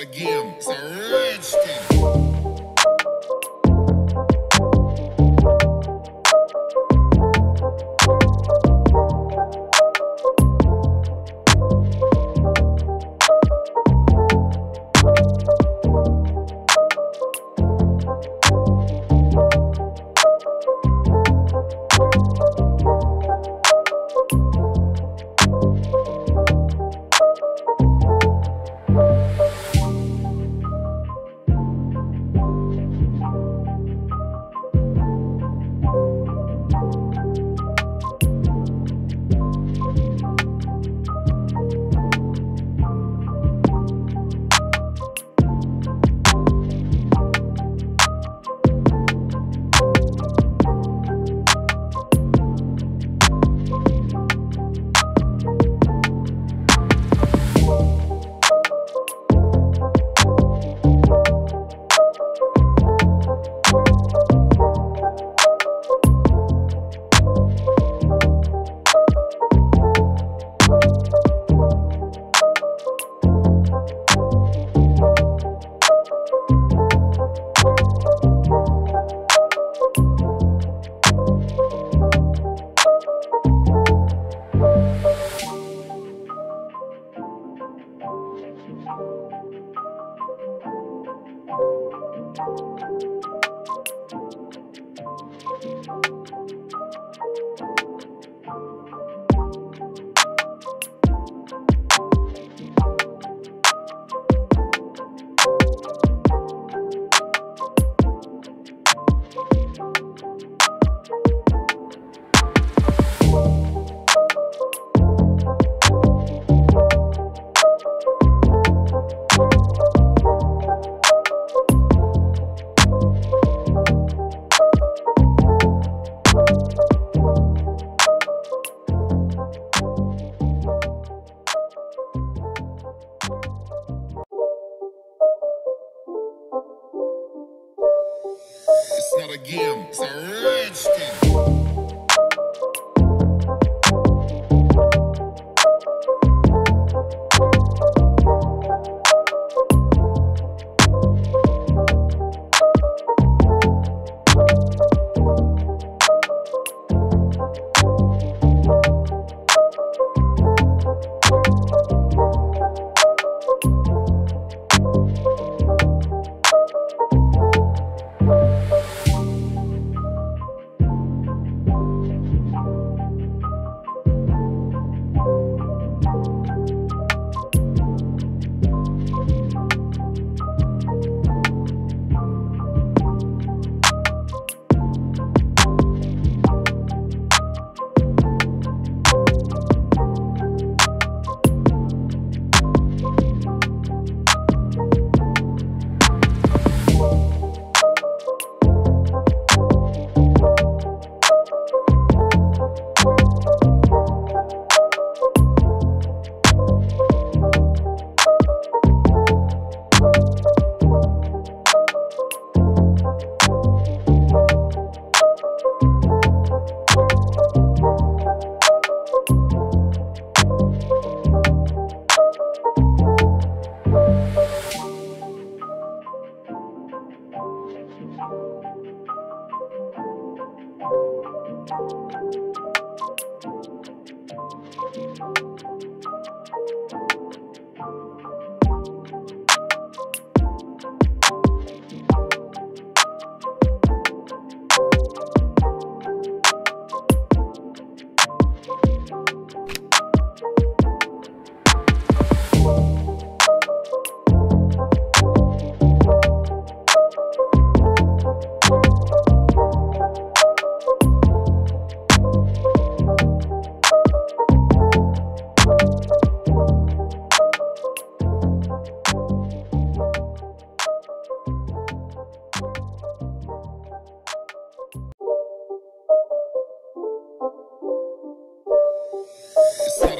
not a game, it's a It's not a game, it's a rich.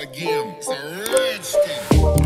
It's not a game, it's a thing.